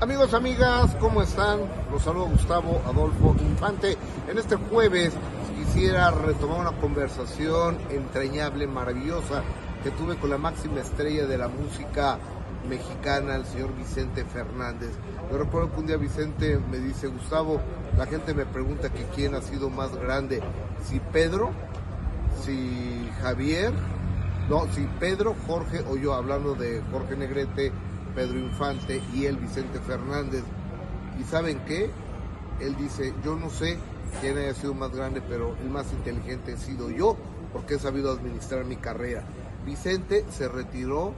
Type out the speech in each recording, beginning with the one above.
Amigos, amigas, ¿cómo están? Los saludo Gustavo Adolfo Infante. En este jueves quisiera retomar una conversación entrañable, maravillosa, que tuve con la máxima estrella de la música mexicana, el señor Vicente Fernández. Yo recuerdo que un día Vicente me dice, Gustavo, la gente me pregunta que quién ha sido más grande, si Pedro, si Javier, no, si Pedro, Jorge o yo, hablando de Jorge Negrete, Pedro Infante y él, Vicente Fernández. ¿Y saben qué? Él dice, yo no sé quién haya sido más grande, pero el más inteligente he sido yo, porque he sabido administrar mi carrera. Vicente se retiró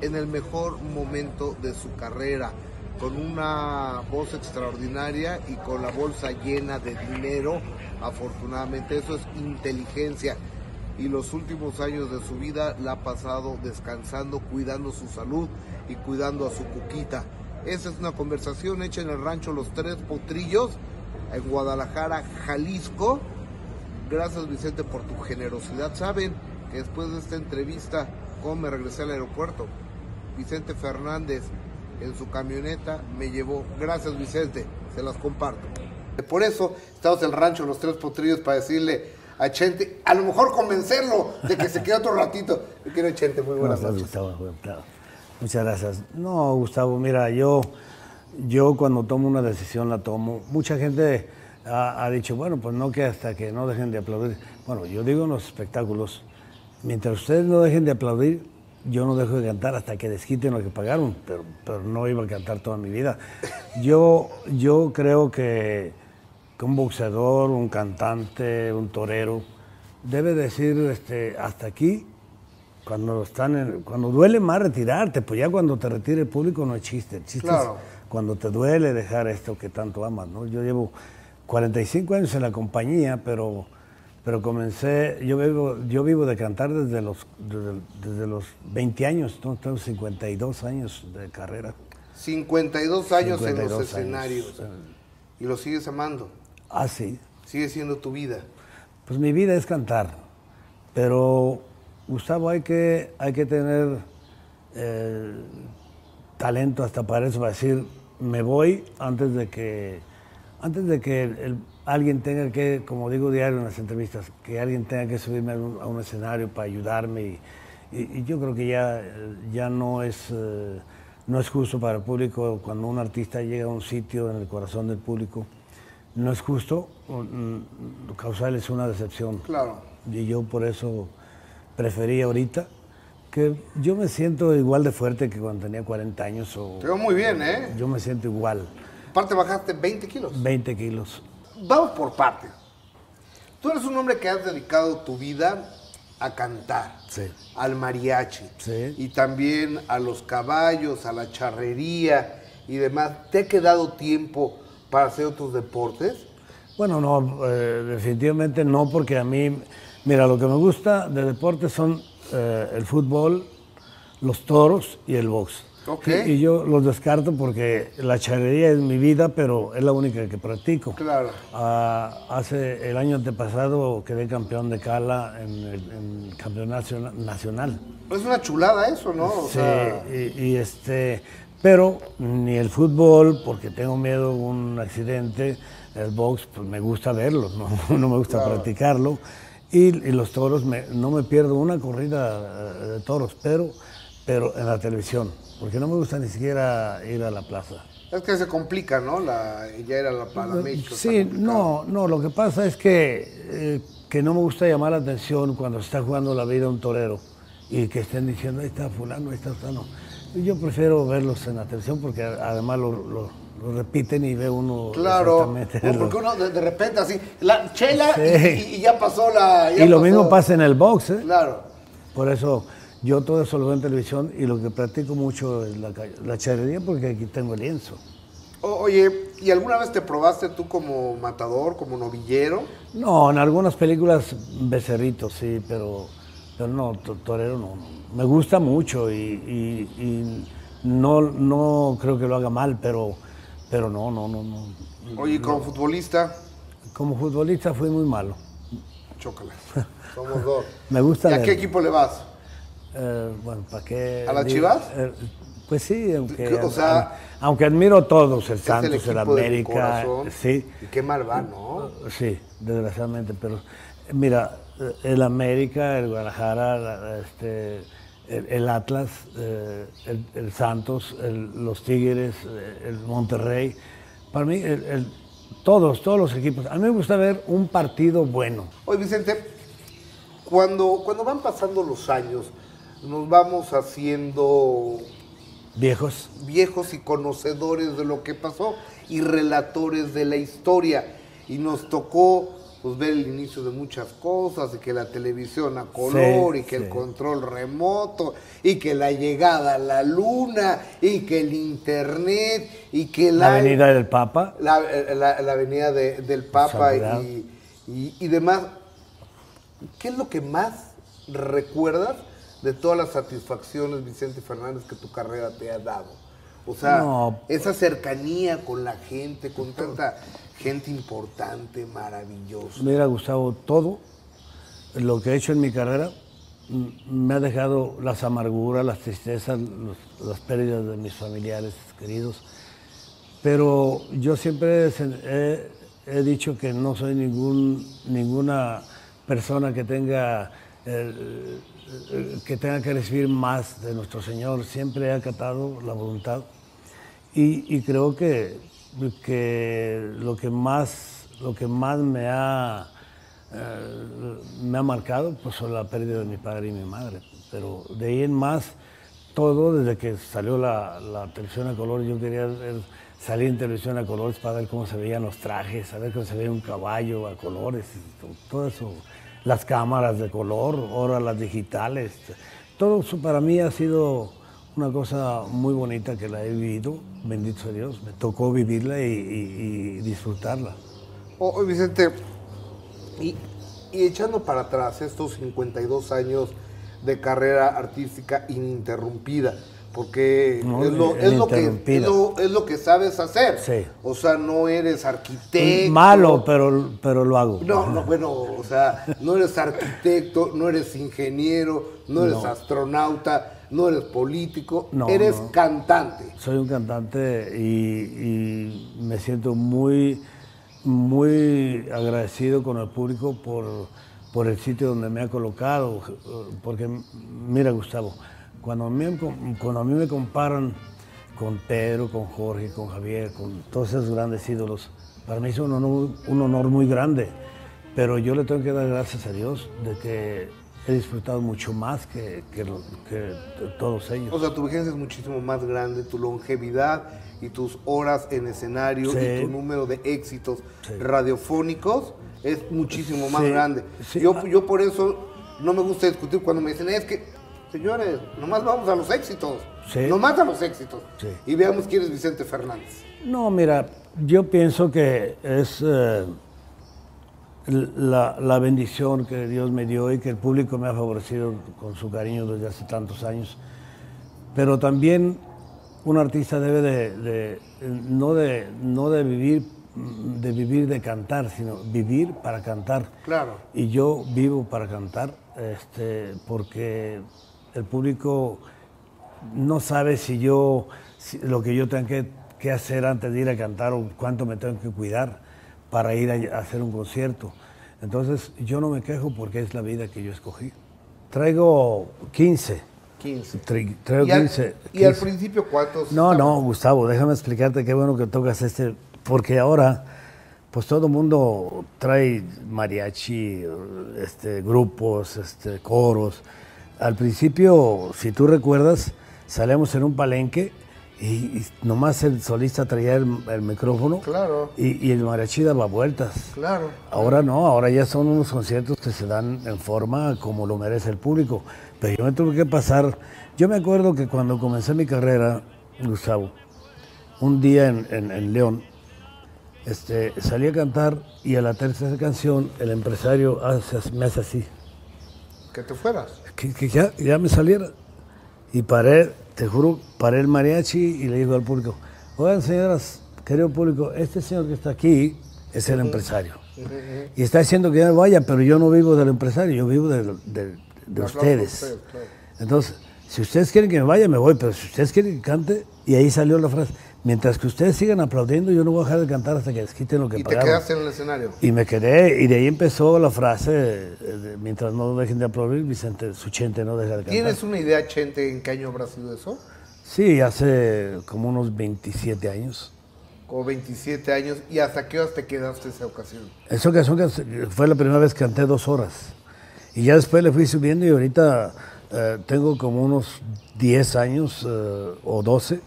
en el mejor momento de su carrera, con una voz extraordinaria y con la bolsa llena de dinero, afortunadamente. Eso es inteligencia. Y los últimos años de su vida la ha pasado descansando, cuidando su salud y cuidando a su cuquita. Esa es una conversación hecha en el rancho Los Tres Potrillos, en Guadalajara, Jalisco. Gracias Vicente por tu generosidad. Saben que después de esta entrevista, cómo me regresé al aeropuerto, Vicente Fernández en su camioneta me llevó. Gracias Vicente, se las comparto. Por eso estamos en el rancho Los Tres Potrillos para decirle a Chente, a lo mejor convencerlo de que se quede otro ratito. Yo quiero Chente, muy buenas noches. Muchas gracias. No, Gustavo, mira, yo, yo cuando tomo una decisión la tomo. Mucha gente ha, ha, dicho, bueno, pues no que hasta que no dejen de aplaudir. Bueno, yo digo en los espectáculos, mientras ustedes no dejen de aplaudir, yo no dejo de cantar hasta que desquiten lo que pagaron, pero, pero no iba a cantar toda mi vida. Yo, yo creo que, que un boxeador, un cantante, un torero, debe decir este, hasta aquí cuando están en, cuando duele más retirarte, pues ya cuando te retire el público no es chiste, el chiste Claro. es cuando te duele dejar esto que tanto amas, ¿no? Yo llevo 45 años en la compañía, pero, pero comencé, yo vivo, yo vivo de cantar desde los, desde, desde los 20 años, ¿no? tengo 52 años de carrera. 52 años en 52 los años. escenarios. Y lo sigues amando. Ah, sí. Sigue siendo tu vida. Pues mi vida es cantar, pero Gustavo hay que, hay que tener eh, talento hasta para eso, para decir, me voy antes de que, antes de que el- el- alguien tenga que, como digo diario en las entrevistas, que alguien tenga que subirme a un, a un escenario para ayudarme y, y- y yo creo que ya, ya no es... eh, no es justo para el público cuando un artista llega a un sitio en el corazón del público. No es justo mm, causarles una decepción. Claro. Y yo por eso preferí ahorita que yo me siento igual de fuerte que cuando tenía 40 años o Te veo muy bien, ¿eh? yo me siento igual, Aparte bajaste 20 kilos. 20 kilos. Vamos por partes. Tú eres un hombre que has dedicado tu vida a cantar, Sí. al mariachi, Sí. y también a los caballos, a la charrería y demás. ¿Te ha quedado tiempo para hacer otros deportes? Bueno, no, eh, definitivamente no, porque a mí, mira, lo que me gusta de deporte son eh, el fútbol, los toros y el box. Ok. Y, y yo los descarto porque la charrería es mi vida, pero es la única que practico. Claro. Ah, hace el año antepasado quedé campeón de cala en el, en campeonato nacional. Es una chulada eso, ¿no? O Sí, sea, y, y este, pero ni el fútbol, porque tengo miedo a un accidente, el box, pues me gusta verlo, no, no me gusta Claro. practicarlo. Y, y los toros, me- no me pierdo una corrida eh, de toros, pero, pero en la televisión, porque no me gusta ni siquiera ir a la plaza. es que se complica, ¿no? La, ya era la para México. Sí, no, no, lo que pasa es que, eh, que no me gusta llamar la atención cuando se está jugando la vida un torero y que estén diciendo, ahí está fulano, ahí está fulano. Yo prefiero verlos en la televisión porque además lo, lo- lo repiten y ve uno Claro, no, porque uno de, de repente así, la chela y- Sí. y, y ya pasó la... ya Y lo pasó. mismo pasa en el box, ¿eh? Claro. Por eso yo todo eso lo veo en televisión y lo que practico mucho es la, la charrería porque aquí tengo el lienzo. O- oye, ¿y alguna vez te probaste tú como matador, como novillero? No, en algunas películas becerritos, sí, pero, pero no, to- torero no, no. Me gusta mucho y, y- y no, no creo que lo haga mal, pero, pero no, no, no, no. Oye, ¿y como futbolista, Como futbolista fui muy malo. chócala. Somos dos. Me gusta ¿Y a qué equipo le vas? Eh, bueno, ¿para qué? ¿A las? Chivas? Eh, Pues sí, aunque, aunque admiro a todos, el Santos, el, América. sí. Y qué mal va, ¿no? Sí, desgraciadamente, pero mira, el América, el Guadalajara, este, el, Atlas, eh, el, Santos, los Tigres, eh, el Monterrey. Para mí, todos, todos los equipos. A mí me gusta ver un partido bueno. Oye, Vicente, cuando, cuando van pasando los años, nos vamos haciendo viejos. Viejos y conocedores de lo que pasó y relatores de la historia. Y nos tocó pues ver el inicio de muchas cosas, y que la televisión a color, y que el control remoto, y que la llegada a la luna, y que el internet, y que la... La avenida del Papa. La, avenida del Papa y, y, demás. ¿Qué es lo que más recuerdas de todas las satisfacciones, Vicente Fernández, que tu carrera te ha dado? O sea, esa cercanía con la gente, con tanta gente importante, maravillosa. Mira, Gustavo, todo lo que he hecho en mi carrera me ha dejado las amarguras, las tristezas, las pérdidas de mis familiares queridos. Pero yo siempre he, dicho que no soy ningún, ninguna persona que tenga, que tenga que recibir más de nuestro Señor. Siempre he acatado la voluntad y creo que que lo que más, lo que más me ha, eh, me ha marcado pues, son la pérdida de mi padre y mi madre. Pero de ahí en más, todo, desde que salió la, televisión a color, yo quería salir en televisión a colores para ver cómo se veían los trajes, saber cómo se veía un caballo a colores, todo eso. Las cámaras de color, ahora las digitales. Todo eso para mí ha sido una cosa muy bonita que la he vivido, bendito sea Dios, me tocó vivirla y, disfrutarla. Oh, Vicente, y, echando para atrás estos 52 años de carrera artística ininterrumpida, porque es, lo, que, es, lo, que, sabes hacer. Sí. O sea, no eres arquitecto. Malo, pero, pero lo hago. No, no, bueno, o sea, no eres arquitecto, no eres ingeniero, no eres astronauta no eres político, eres cantante. Soy un cantante y, me siento muy, muy agradecido con el público por, por el sitio donde me ha colocado. Porque, mira, Gustavo, cuando a mí, cuando a mí me comparan con Pedro, con Jorge, con Javier, con todos esos grandes ídolos, para mí es un honor, un honor muy grande. Pero yo le tengo que dar gracias a Dios de que he disfrutado mucho más que, todos ellos. O sea, tu vigencia es muchísimo más grande, tu longevidad y tus horas en escenario y tu número de éxitos radiofónicos es muchísimo más grande. Yo, yo por eso no me gusta discutir cuando me dicen, es que, señores, nomás vamos a los éxitos. Nomás a los éxitos. Y veamos quién es Vicente Fernández. No, mira, yo pienso que es... Eh, la, bendición que Dios me dio y que el público me ha favorecido con su cariño desde hace tantos años. Pero también un artista debe de, no de no de vivir de vivir de cantar, sino vivir para cantar. Claro. Y yo vivo para cantar, este, porque el público no sabe si yo lo que yo tengo que, que hacer antes de ir a cantar o cuánto me tengo que cuidar para ir a, hacer un concierto. Entonces yo no me quejo porque es la vida que yo escogí. Traigo 15. 15. traigo ¿Y, 15, ¿Y al principio cuántos? No, no, Gustavo, déjame explicarte qué bueno que tocas este, porque ahora pues todo el mundo trae mariachi, este, grupos, este, coros. Al principio, si tú recuerdas, salíamos en un palenque y, nomás el solista traía el, micrófono claro. y, y, el mariachi daba vueltas. Claro. Ahora no, ahora ya son unos conciertos que se dan en forma como lo merece el público. Pero yo me tuve que pasar. Yo me acuerdo que cuando comencé mi carrera, Gustavo, un día en, León, este, salí a cantar y a la tercera canción el empresario me hace así. Que te fueras. Que, que ya, ya me saliera. Y paré te juro, paré el mariachi y le digo al público, oigan señoras, querido público, este señor que está aquí es el empresario. Y está diciendo que ya vaya, pero yo no vivo del empresario, yo vivo de, ustedes. Entonces, si ustedes quieren que me vaya, me voy, pero si ustedes quieren que cante, y ahí salió la frase, mientras que ustedes sigan aplaudiendo, yo no voy a dejar de cantar hasta que les quiten lo que ¿Y te quedaste en el escenario? Y me quedé, y de ahí empezó la frase, mientras no dejen de aplaudir, Vicente, su Chente no deja de cantar. ¿Tienes una idea, Chente, en qué año habrá sido eso? Sí, hace como unos 27 años. Como 27 años. ¿Y hasta qué horas te quedaste esa ocasión? Esa ocasión fue la primera vez que canté dos horas. Y ya después le fui subiendo y ahorita eh, tengo como unos 10 años eh, o 12,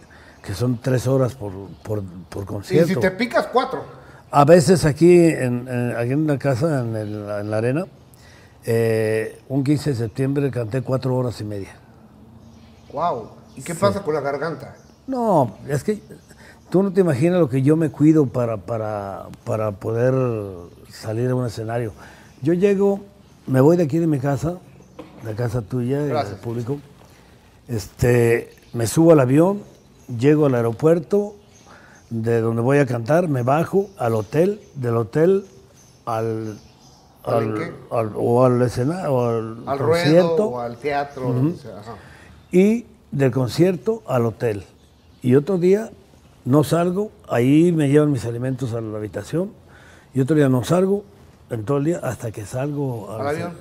que son tres horas por, por, por, concierto. Y si te picas, cuatro. A veces aquí en, aquí en la casa, en, en la arena, eh, un 15 de septiembre canté cuatro horas y media. ¡Wow! ¿Y qué pasa con la garganta? No, es que tú no te imaginas lo que yo me cuido para, para, para poder salir a un escenario. Yo llego, me voy de aquí de mi casa, la casa tuya, del público. Este, me subo al avión, llego al aeropuerto, de donde voy a cantar, me bajo al hotel, del hotel al, al, o al escenario, o al, al concierto, o al teatro. Y del concierto al hotel. Y otro día no salgo, ahí me llevan mis alimentos a la habitación, y otro día no salgo en todo el día hasta que salgo al, avión.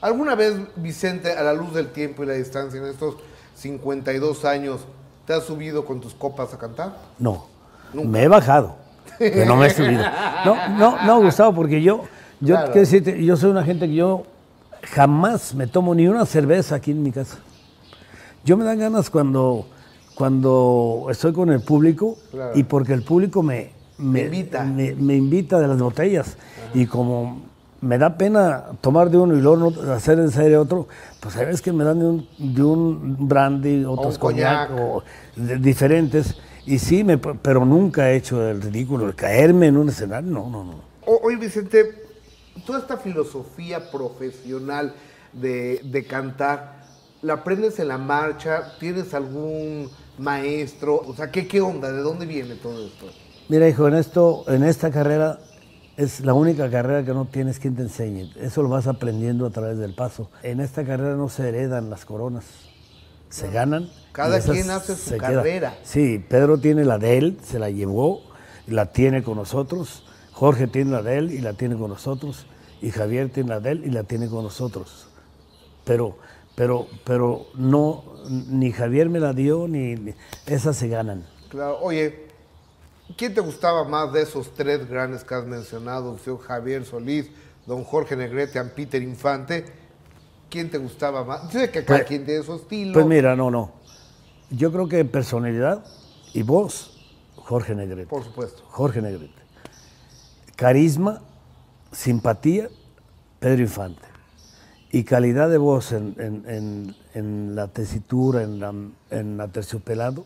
¿Alguna vez, Vicente, a la luz del tiempo y la distancia, en estos 52 años, te has subido con tus copas a cantar? No, me he bajado, pero no me he subido. No, no, no, Gustavo, porque yo, yo, yo soy una gente que yo jamás me tomo ni una cerveza aquí en mi casa. Yo me dan ganas cuando, cuando estoy con el público y porque el público me, me, invita. Me, invita de las botellas. Y como me da pena tomar de uno y luego hacer en serie otro, pues sabes que me dan de un, de un brandy, otros coñac, o diferentes. Y sí, me, pero nunca he hecho el ridículo, el caerme en un escenario, no, no, no. Oye, Vicente, toda esta filosofía profesional de, de cantar, ¿La aprendes en la marcha? ¿Tienes algún maestro? O sea, ¿qué, qué onda? ¿De dónde viene todo esto? Mira, hijo, en, esto, en esta carrera es la única carrera que no tienes quien te enseñe. Eso lo vas aprendiendo a través del paso. En esta carrera no se heredan las coronas, se ganan. Cada quien hace su carrera. Sí, Pedro tiene la de él, se la llevó, la tiene con nosotros. Jorge tiene la de él y la tiene con nosotros. Y Javier tiene la de él y la tiene con nosotros. Pero pero, pero no, ni Javier me la dio, ni, esas se ganan. Claro, oye, ¿quién te gustaba más de esos tres grandes que has mencionado? Señor Javier Solís, don Jorge Negrete, y Peter Infante. ¿Quién te gustaba más? Sé que cada pues, quien de esos estilos. Pues mira, no, no. Yo creo que personalidad y voz, Jorge Negrete. Por supuesto. Jorge Negrete. Carisma, simpatía, Pedro Infante y calidad de voz en, la tesitura, en la, en la terciopelado,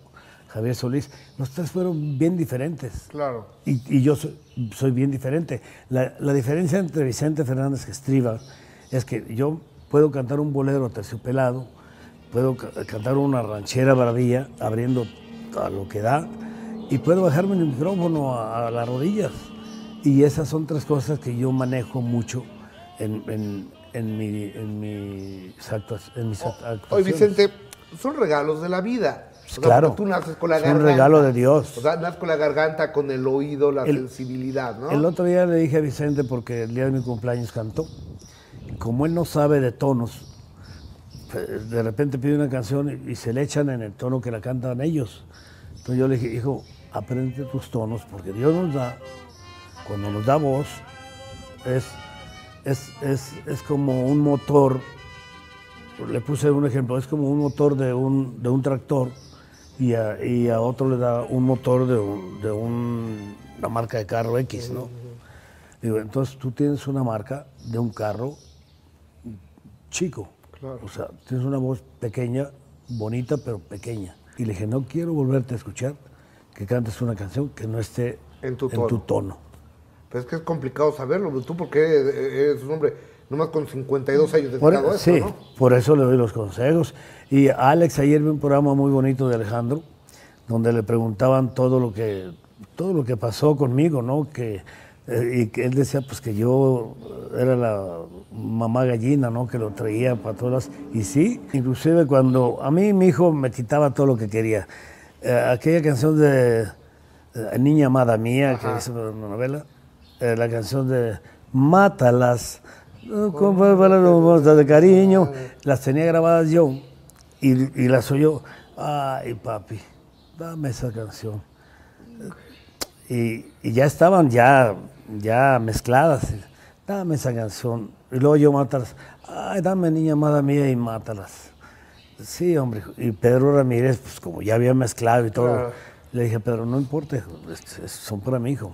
Javier Solís, los tres fueron bien diferentes. Claro. Y, yo soy, bien diferente. La, diferencia entre Vicente Fernández que estriba es que yo puedo cantar un bolero terciopelado, puedo cantar una ranchera bravía abriendo a lo que da, y puedo bajarme el micrófono a, las rodillas. Y esas son tres cosas que yo manejo mucho en, en, mi, en, mis, en mis actuaciones. Oye, Vicente, son regalos de la vida. Claro. Tú naces con la es garganta. un regalo de Dios. O sea, naces con la garganta, con el oído, la sensibilidad, ¿no? El otro día le dije a Vicente, porque el día de mi cumpleaños cantó, como él no sabe de tonos, de repente pide una canción y se le echan en el tono que la cantan ellos. Entonces yo le dije, hijo, aprende tus tonos, porque Dios nos da, cuando nos da voz, es es, como un motor, le puse un ejemplo, es como un motor de un, de un tractor y a, otro le da un motor de, de una marca de carro X, ¿no? Digo, entonces tú tienes una marca de un carro chico. O sea, tienes una voz pequeña, bonita, pero pequeña. Y le dije, no quiero volverte a escuchar que cantes una canción que no esté En tu tono. Pues es que es complicado saberlo, tú porque eres un hombre nomás con 52 años de edad. E-, sí, por eso le doy los consejos. Y Alex ayer vi un programa muy bonito de Alejandro, donde le preguntaban todo lo que, todo lo que pasó conmigo, ¿no? Que Eh, y que él decía pues que yo era la mamá gallina, ¿no? Que lo traía para todas. Y sí, inclusive cuando a mí mi hijo me quitaba todo lo que quería. Eh, aquella canción de eh, Niña Amada Mía, que es una novela, la canción de Mátalas, con palabras de cariño, las tenía grabadas yo y, y las oyó. Ay, papi, dame esa canción. Y, y ya estaban ya, ya mezcladas. Dame esa canción. Y luego yo mátalas. Ay, dame niña amada mía y mátalas. Sí, hombre. Y Pedro Ramírez, pues como ya había mezclado y todo, Claro. le dije, Pedro, no importa, son para mi hijo.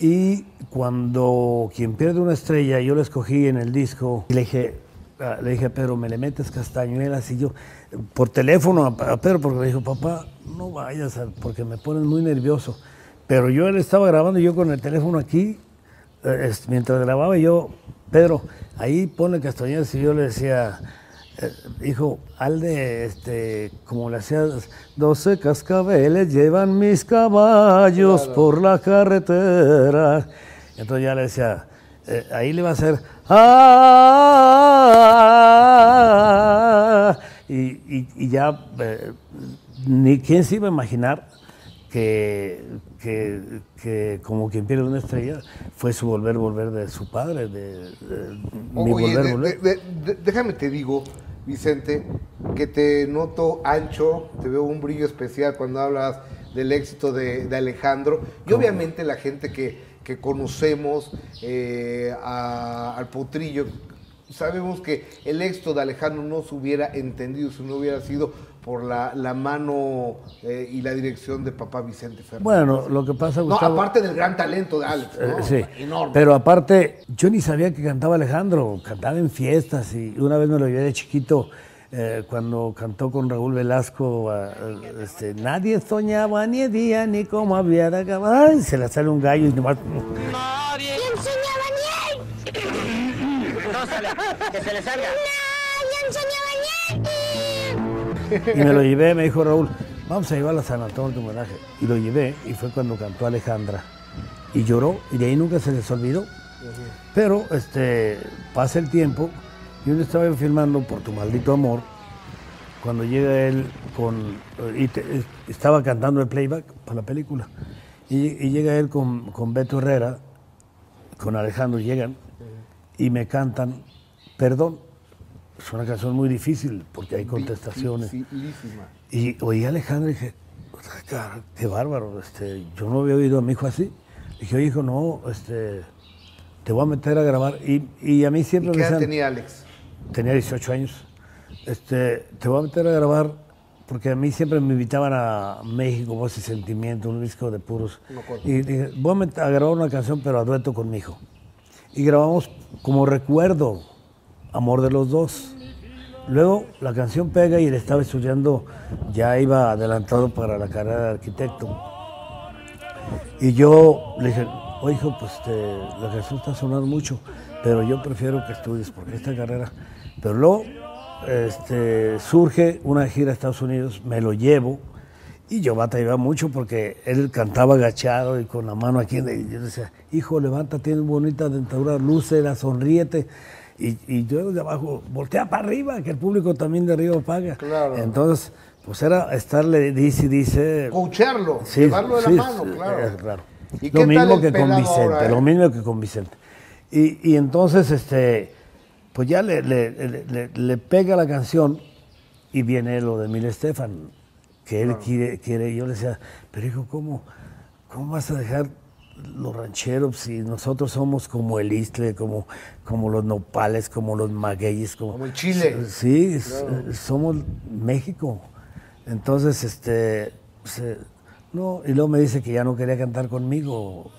Y cuando quien pierde una estrella, yo la escogí en el disco, y le dije, ah, le dije a Pedro, me le metes castañuelas y yo, por teléfono a, Pedro, porque le dijo, papá, no vayas, porque me pones muy nervioso. Pero yo él estaba grabando, yo con el teléfono aquí, eh, mientras grababa yo, Pedro, ahí pone castañuelas y yo le decía, eh, hijo, Alde, este, como le hacías, 12 cascabeles llevan mis caballos por la carretera. Entonces ya le decía, eh, ahí le va a hacer, "Ah", y, y- y ya, eh, ni quién se iba a imaginar que, que, que como quien pierde una estrella fue su volver, volver de su padre, de, de mi Oye, volver, volver. de- déjame te digo, Vicente, que te noto ancho, te veo un brillo especial cuando hablas del éxito de, de Alejandro. Y obviamente la gente que, que conocemos eh, a- al potrillo, sabemos que el éxito de Alejandro no se hubiera entendido si no hubiera sido por la, la mano eh, y la dirección de papá Vicente Fernández. Bueno, lo que pasa, no, Gustavo... aparte del gran talento de Alex, Eh, ¿no? sí, enorme. pero aparte, yo ni sabía que cantaba Alejandro, cantaba en fiestas y una vez me lo llevé de chiquito eh, cuando cantó con Raúl Velasco, este, nadie soñaba ni el día ni cómo había de acabar, Ay, se le sale un gallo y nomás... ¿Quién soñaba ni él? No que se le salga. ¡No! ¿Quién soñaba? Y me lo llevé, me dijo Raúl, vamos a llevarla a San Antonio de homenaje. Y lo llevé y fue cuando cantó Alejandra. Y lloró y de ahí nunca se les olvidó. Pero este, pasa el tiempo y uno estaba filmando por tu maldito amor. Cuando llega él con. Y estaba cantando el playback para la película. Y, y llega él con, con Beto Herrera, con Alejandro, llegan y me cantan Perdón. Es una canción muy difícil porque hay contestaciones. Y oí a Alejandro y dije, "Ay, cara, qué bárbaro, este, yo no había oído a mi hijo así. Dije, oye, hijo, no, este, te voy a meter a grabar. Y, y a mí siempre ¿Qué me edad decían, tenía Alex? tenía 18 años, este, te voy a meter a grabar porque a mí siempre me invitaban a México, Voz y Sentimiento, un disco de puros. Y dije, voy a grabar una canción, pero a dueto con mi hijo. Y grabamos como recuerdo, Amor de los Dos. Luego la canción pega y él estaba estudiando, ya iba adelantado para la carrera de arquitecto. Y yo le dije, oye hijo, pues este, la canción está sonando mucho, pero yo prefiero que estudies porque esta carrera. Pero luego este, surge una gira a Estados Unidos, me lo llevo y yo batallaba mucho porque él cantaba agachado y con la mano aquí. Y yo decía, hijo, levanta, tienes bonita dentadura, lúcela, sonríete. Y, y yo de abajo, voltea para arriba, que el público también de arriba paga. Claro. Entonces, pues era estarle, dice, dice, Coacharlo, Sí, llevarlo de la mano, claro. eh, claro. ¿Y Lo mismo que con Vicente, ahora, eh? lo mismo que con Vicente. Y, y entonces, este, pues ya le, le- le- le- le pega la canción y viene lo de Mil Estefan, que él quiere, quiere, yo le decía, pero hijo, ¿cómo, cómo vas a dejar los rancheros si nosotros somos como el Istle, como, como los nopales, como los magueyes, como, Como el Chile. Sí, somos México. Entonces, este, se- no, y luego me dice que ya no quería cantar conmigo.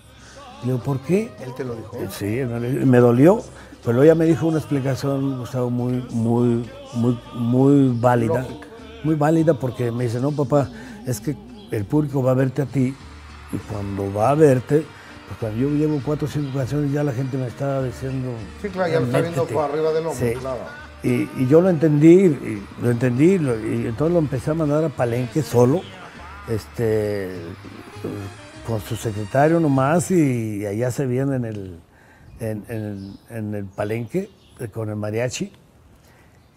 Digo, ¿por qué? Él te lo dijo. Eh, Sí, me, me dolió, pero luego ya me dijo una explicación, Gustavo, muy, muy, muy, muy válida. Lógica. Muy válida porque me dice, no, papá, es que el público va a verte a ti y cuando va a verte, pues cuando yo llevo cuatro o cinco canciones ya la gente me está diciendo... Sí, claro, ya lo está viendo por arriba del hombro, Sí. claro. Y, y yo lo entendí, y lo entendí, lo- y entonces lo empecé a mandar a Palenque solo, este, con su secretario nomás y allá se viene en el, en, en- en el palenque eh, con el mariachi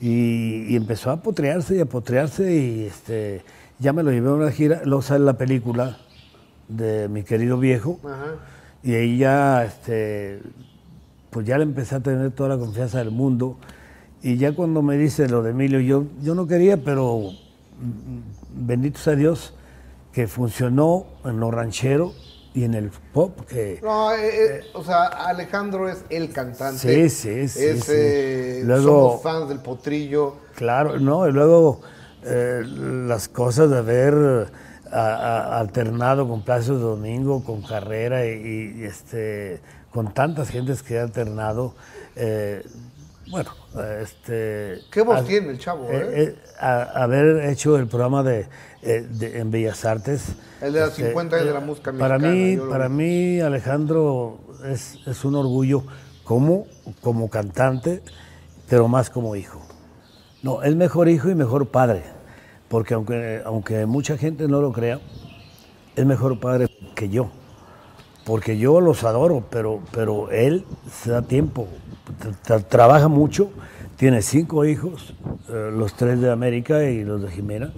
y, y empezó a potrearse y a potrearse y este, ya me lo llevé a una gira, luego sale la película de mi querido viejo Ajá. y ahí ya, este, pues ya le empecé a tener toda la confianza del mundo. Y ya cuando me dice lo de Emilio, yo, yo no quería, pero mm, bendito sea Dios que funcionó en lo ranchero y en el pop, que No, eh, eh, o sea, Alejandro es el cantante. Sí, sí, sí, Es, sí. eh, Luego- somos fans del potrillo. Claro, no, y luego las cosas de haber a- a- alternado con Placio Domingo, con Carrera y, y, este, con tantas gentes que he alternado, eh, bueno, este... ¿Qué voz ha- tiene el chavo, eh, eh? eh, a- haber hecho el programa de, de- en Bellas Artes. El de las este, 50 años de la música Para mexicana, mí, yo lo para vi. mí, Alejandro es, es un orgullo como, como cantante, pero más como hijo. No, es mejor hijo y mejor padre, porque aunque, aunque mucha gente no lo crea, es mejor padre que yo, porque yo los adoro, pero, pero él se da tiempo, tra- tra- trabaja mucho, tiene cinco hijos, eh, los tres de América y los de Jimena,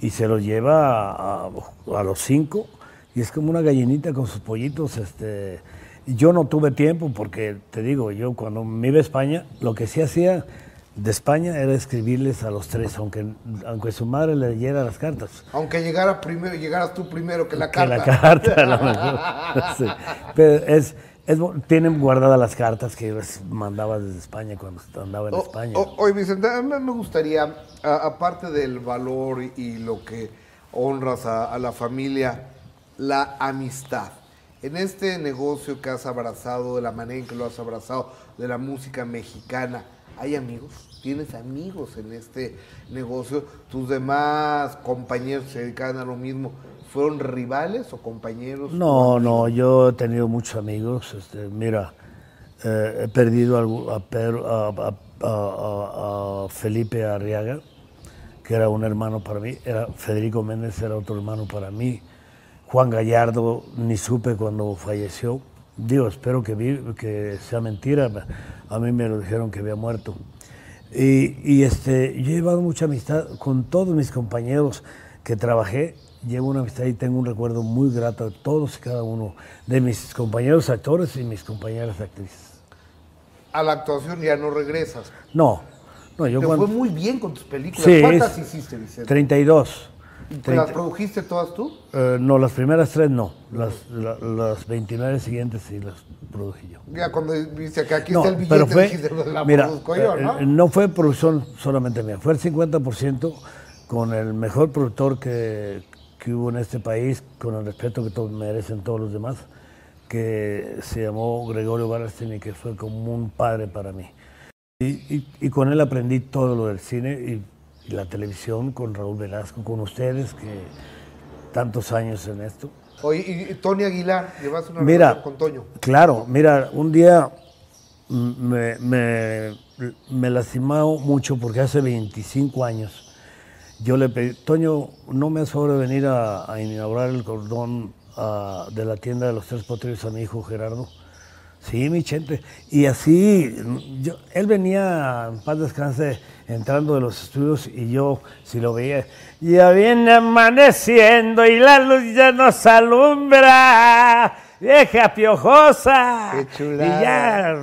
y se los lleva a los cinco, y es como una gallinita con sus pollitos. Este, yo no tuve tiempo porque, te digo, yo cuando me iba a España, lo que sí hacía de España era escribirles a los tres, aunque, aunque su madre le leyera las cartas. Aunque llegara primero, llegaras tú primero que la Que carta. la carta, a lo mejor. Sí. Pero es, es tienen guardadas las cartas que yo les mandaba desde España cuando andaba en O- España. o- Oye, Vicente, a mí me gustaría, a- aparte del valor y, y lo que honras a, a la familia, la amistad. En este negocio que has abrazado, de la manera en que lo has abrazado, de la música mexicana, ¿hay amigos? ¿Tienes amigos en este negocio? ¿Tus demás compañeros se dedican a lo mismo fueron rivales o compañeros? No, no, yo he tenido muchos amigos. Este, mira, eh, he perdido a, Felipe Arriaga, que era un hermano para mí. Era Federico Méndez era otro hermano para mí. Juan Gallardo, ni supe cuando falleció. Digo, espero que sea mentira. A mí me lo dijeron que había muerto. Y, y, este, yo he llevado mucha amistad con todos mis compañeros que trabajé. Llevo una amistad y tengo un recuerdo muy grato de todos y cada uno de mis compañeros actores y mis compañeras actrices. A la actuación ya no regresas. No, no, yo Te cuando... fue muy bien con tus películas. Sí, ¿Cuántas es- hiciste, Vicente? 32. ¿Las 30 produjiste todas tú? eh, no, las primeras tres no. Las, la- las 29 siguientes sí las produje yo. Ya cuando dice que aquí No, está el billete, pero fue, dijiste, la mira, produzco yo, ¿no? eh, no fue producción solamente mía, fue el 50% con el mejor productor que, que hubo en este país, con el respeto que todos merecen todos los demás, que se llamó Gregorio Barastini, que fue como un padre para mí. Y, y- y con él aprendí todo lo del cine y, la televisión, con Raúl Velasco, con ustedes, que tantos años en esto. Oye, y, Tony Aguilar, llevas una Mira, con Toño. claro, mira, un día me, me, me lastimó mucho porque hace 25 años yo le pedí, Toño, ¿no me has venir a, a inaugurar el cordón ah, de la tienda de los tres potrillos a mi hijo Gerardo? Sí, mi chente. Y así, yo, él venía en paz descanse entrando de los estudios y yo, si lo veía, ya viene amaneciendo y la luz ya nos alumbra, vieja piojosa. Qué chulada. Y ya,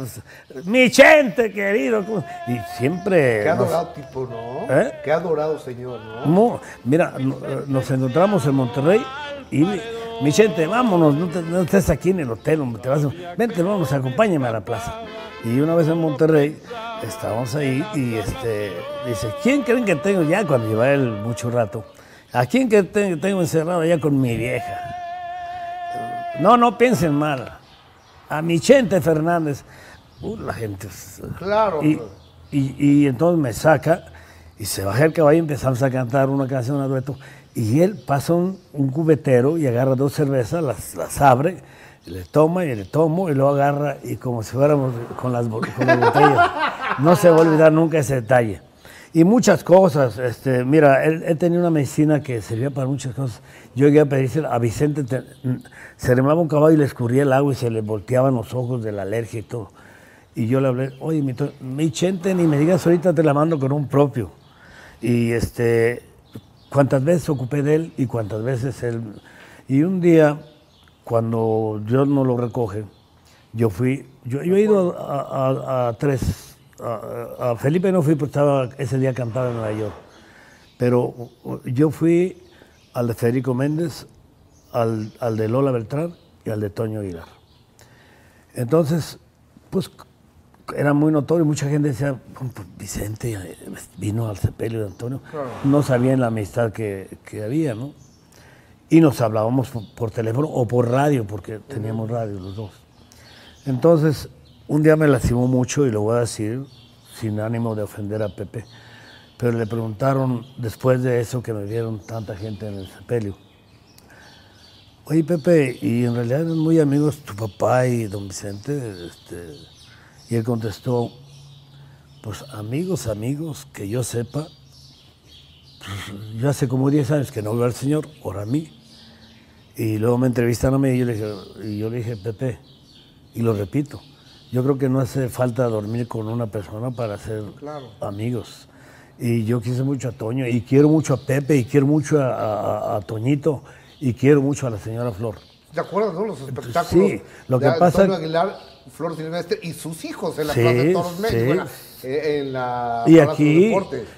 mi chente querido. Y siempre... Qué nos- adorado tipo, ¿no? ¿Eh? Qué adorado señor, ¿no? Mu- mira, no- eh, nos encontramos en Monterrey y mi gente, vámonos, no, te- no estés aquí en el hotel, hombre, te vas a- vente, vamos, acompáñame a la plaza. Y una vez en Monterrey, estábamos ahí y este, dice, ¿quién creen que tengo ya cuando lleva él mucho rato? ¿A quién que te- tengo encerrado ya con mi vieja? No, no piensen mal. A mi Chente Fernández. Uh, la gente. es- Claro, Y, claro. y- y entonces me saca y se baja el caballo y empezamos a cantar una canción a dueto. Y él pasa un, cubetero y agarra dos cervezas, las, las abre, le toma y le tomo y luego agarra y como si fuéramos con las, botellas. No se va a olvidar nunca ese detalle. Y muchas cosas. Este, mira, él, tenía una medicina que servía para muchas cosas. Yo llegué a pedirse a Vicente, te- se remaba un caballo y le escurría el agua y se le volteaban los ojos de la alergia y todo. Y yo le hablé, oye, mi, mi Chente, ni me digas ahorita te la mando con un propio. Y este, cuántas veces ocupé de él y cuántas veces él. Y un día, cuando Dios no lo recoge, yo fui, yo, yo he ido a, tres. A, Felipe no fui porque estaba, ese día cantaba en Nueva York. Pero yo fui al de Federico Méndez, al, al de Lola Beltrán y al de Toño Aguilar. Entonces, pues era muy notorio, mucha gente decía, "Bueno, pues, Vicente vino al sepelio de Antonio. No sabían la amistad que, que había, ¿no? Y nos hablábamos por, por teléfono o por radio, porque teníamos radio los dos. Entonces, un día me lastimó mucho y lo voy a decir sin ánimo de ofender a Pepe, pero le preguntaron después de eso que me vieron tanta gente en el sepelio. Oye Pepe, y en realidad eran muy amigos tu papá y don Vicente, este, y él contestó, pues amigos, amigos, que yo sepa, pues, yo hace como 10 años que no veo al Señor, ora a mí. Y luego me entrevistan a mí y yo le dije, y yo le dije Pepe, y lo repito, yo creo que no hace falta dormir con una persona para ser amigos. Y yo quise mucho a Toño, y quiero mucho a Pepe, y quiero mucho a, a- a Toñito, y quiero mucho a la señora Flor. ¿Te acuerdas, no? Los espectáculos Sí, lo que de pasa- Antonio Aguilar, Flor Silvestre y sus hijos en la Sí, Plaza de Toros sí. México, en la, eh, en la Y de aquí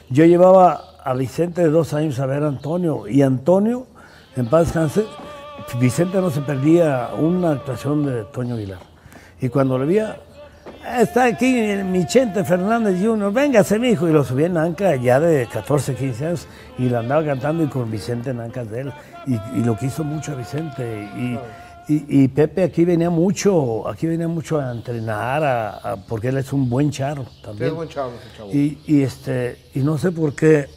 yo llevaba a Vicente de dos años a ver a Antonio. Y Antonio, en paz descanse, Vicente no se perdía una actuación de Toño Aguilar. Y cuando le veía, "Ah, está aquí mi Chente Fernández Jr., véngase mi hijo. Y lo subía en Anca ya de 14, 15 años y lo andaba cantando y con Vicente en Ancas de él. Y, y lo quiso mucho a Vicente. Y, y- y Pepe aquí venía mucho, aquí venía mucho a entrenar, a- a- porque él es un buen charro Sí, también. es buen chavo ese chavo. Y, y, este, y no sé por qué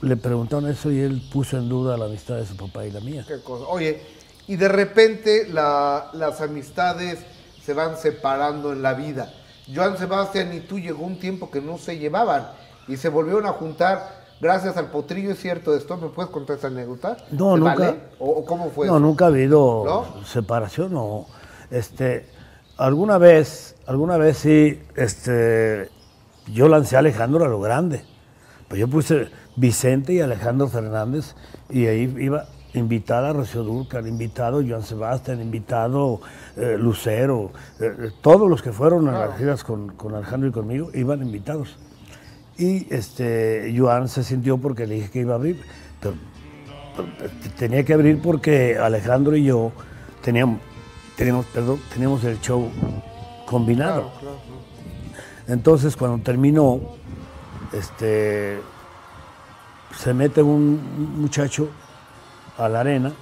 le preguntaron eso y él puso en duda la amistad de su papá y la mía. Qué cosa. Oye, y de repente la- las amistades se van separando en la vida. Joan Sebastián y tú llegó un tiempo que no se llevaban y se volvieron a juntar gracias al potrillo, ¿es cierto esto? ¿Me puedes contar esa anécdota? No, ¿Se nunca. vale? ¿O, o cómo fue No, eso? nunca ha habido ¿No? separación. No. Este, alguna vez, alguna vez sí, este, yo lancé a Alejandro a lo grande. Pues yo puse Vicente y Alejandro Fernández y ahí iba invitada Rocío Dúrcal, invitado Joan Sebastián, invitado eh, Lucero, eh, eh, todos los que fueron a las giras con, con Alejandro y conmigo iban invitados. Y este, Joan se sintió porque le dije que iba a abrir, pero tenía que abrir porque Alejandro y yo teníamos, teníamos, perdón, teníamos el show combinado. Entonces cuando terminó, este, se mete un muchacho a la arena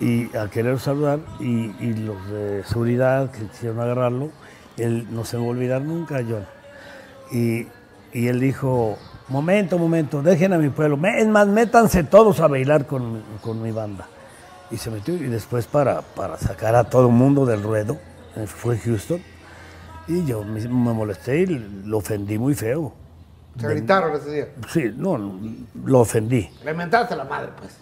y a querer saludar y, y los de seguridad que quisieron agarrarlo, él no se me va a olvidar nunca, John. Y, y él dijo, momento, momento, dejen a mi pueblo, es más, métanse todos a bailar con, con mi banda. Y se metió y después para, para sacar a todo el mundo del ruedo, eh, fue Houston, y yo me, me molesté y lo ofendí muy feo. Se gritaron ese día. Sí, no, lo ofendí. Le mentaste a la madre, pues.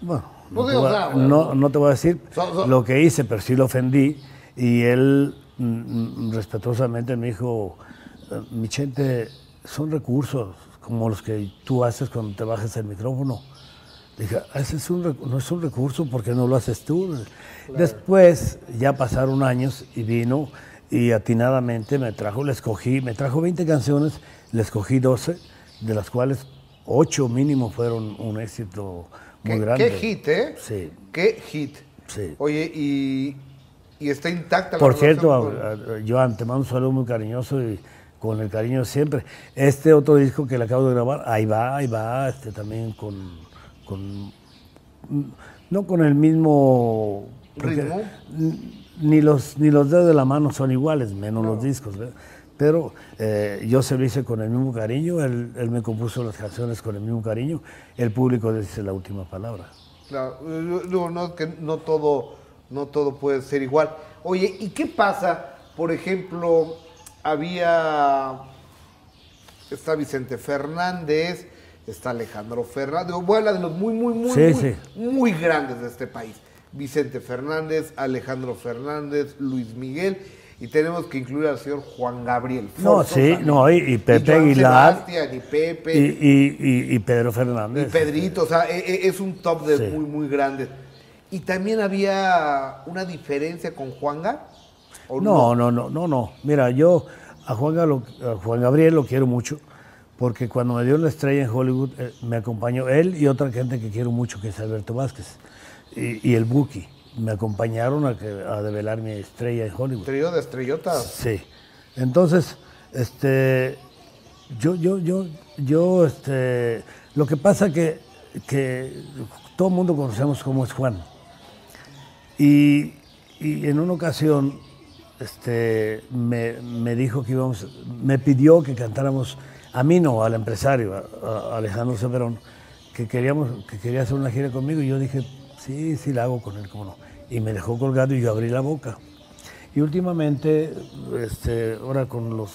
Bueno, No no, te no- no te voy a decir So- so- lo que hice, pero sí lo ofendí. Y él mm, mm, respetuosamente me dijo, eh, Michente, son recursos como los que tú haces cuando te bajas el micrófono. Dije, "Ah, ese es un, no es un recurso porque no lo haces tú. Después, ya pasaron años y vino y atinadamente me trajo, le escogí, me trajo 20 canciones, le escogí 12, de las cuales 8 mínimo fueron un éxito muy ¿Qué, grande. qué hit, ¿eh? Sí. Qué hit. Sí. Oye, y, y está intacta la Por cierto, con- Joan, te mando un saludo muy cariñoso y con el cariño siempre. Este otro disco que le acabo de grabar, ahí va, ahí va, este también con, con no con el mismo ¿Ritmo? Ni los, ni los dedos de la mano son iguales, menos los discos. ¿verdad? Pero eh, yo se lo hice con el mismo cariño, él, él me compuso las canciones con el mismo cariño, el público dice la última palabra. Claro, eh, no, que no todo, no todo puede ser igual. Oye, ¿y qué pasa? Por ejemplo, había está Vicente Fernández, está Alejandro Fernández, voy a hablar de los muy, muy, muy, Sí, muy, sí. muy grandes de este país. Vicente Fernández, Alejandro Fernández, Luis Miguel, y tenemos que incluir al señor Juan Gabriel. No, sí, no, y- y Pepe Aguilar. Sebastián, y Pepe, Y, y, y- y- y Pedro Fernández. Pedrito, o sea, e- e- es un top de Sí. muy, muy grandes. Y también había una diferencia con Juanga. ¿O No, no, no, no, no. Mira, yo a Juan, Galo- a Juan Gabriel lo quiero mucho porque cuando me dio la estrella en Hollywood eh, me acompañó él y otra gente que quiero mucho que es Alberto Vázquez y, y el Buki. Me acompañaron a, que- a develar mi estrella en Hollywood. Trío de estrellotas. Sí. Entonces, este, yo, yo, yo, yo, este, lo que pasa que, que todo el mundo conocemos cómo es Juan. Y, y en una ocasión, este, me, me dijo que íbamos, me pidió que cantáramos, a mí no, al empresario, a, a Alejandro Severón, que queríamos, que quería hacer una gira conmigo y yo dije, sí, sí la hago con él, cómo no. Y me dejó colgado y yo abrí la boca. Y últimamente, este, ahora con los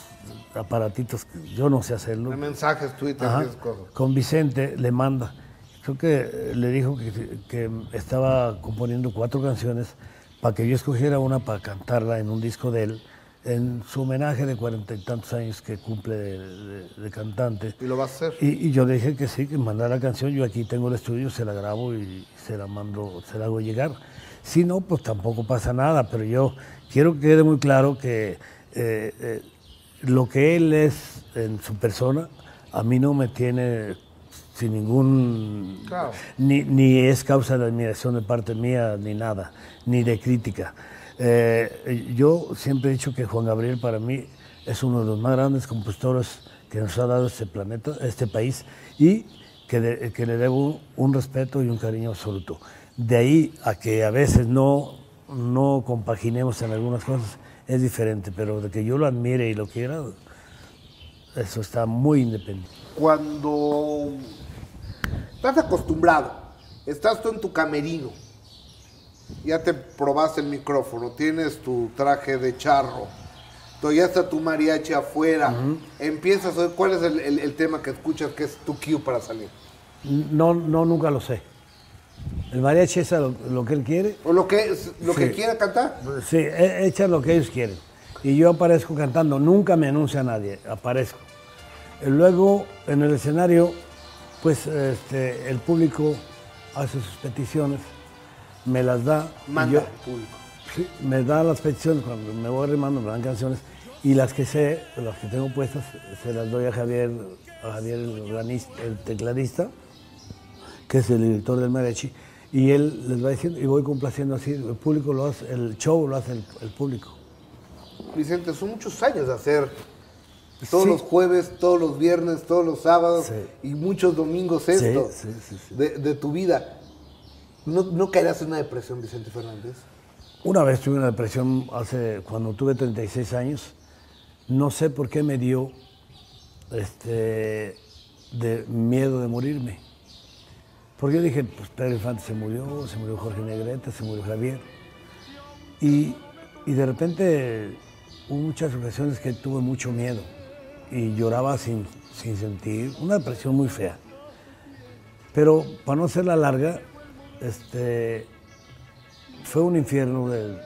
aparatitos, yo no sé hacerlo. De mensajes, Twitter, Ajá, cosas. con Vicente le manda. Creo que le dijo que, que estaba componiendo cuatro canciones para que yo escogiera una para cantarla en un disco de él, en su homenaje de cuarenta y tantos años que cumple de, de- de cantante. Y lo vas a hacer. Y, y yo le dije que sí, que mandara la canción. Yo aquí tengo el estudio, se la grabo y se la mando, se la hago llegar. Si no, pues tampoco pasa nada, pero yo quiero que quede muy claro que eh, eh, lo que él es en su persona, a mí no me tiene sin ningún... Claro. Ni, ni es causa de admiración de parte mía, ni nada, ni de crítica. Eh, yo siempre he dicho que Juan Gabriel para mí es uno de los más grandes compositores que nos ha dado este planeta, este país, y que, de- que le debo un, respeto y un cariño absoluto. De ahí a que a veces no, no compaginemos en algunas cosas es diferente, pero de que yo lo admire y lo quiera, eso está muy independiente. Cuando estás acostumbrado, estás tú en tu camerino, ya te probaste el micrófono, tienes tu traje de charro, tú- ya está tu mariachi afuera, empiezas cuál es el, el- el tema que escuchas que es tu cue para salir. No, no, nunca lo sé. El mariachi es lo, lo que él quiere, O lo que, lo que quiera cantar. sí, e- echa lo que ellos quieren. Y yo aparezco cantando, nunca me anuncia nadie, aparezco. Y luego en el escenario, pues este, el público hace sus peticiones, me las da. Manda yo- al público. Sí, me da las peticiones cuando me voy rimando, me dan canciones y las que sé, las que tengo puestas, se las doy a Javier, a Javier el, organista- el tecladista, que es el director del mariachi, y él les va diciendo y voy complaciendo así, el público lo hace, el show lo hace el, el público. Vicente, son muchos años de hacer todos Sí. los jueves, todos los viernes, todos los sábados Sí. y muchos domingos esto sí. De, de tu vida. ¿No, ¿No caerás en una depresión, Vicente Fernández? Una vez tuve una depresión hace, cuando tuve 36 años, no sé por qué me dio este, de miedo de morirme. Porque yo dije, pues Pedro Infante se murió, se murió Jorge Negrete, se murió Javier. Y, y de repente hubo muchas ocasiones que tuve mucho miedo y lloraba sin, sin sentir, una depresión muy fea. Pero para no hacerla larga, este, fue un infierno de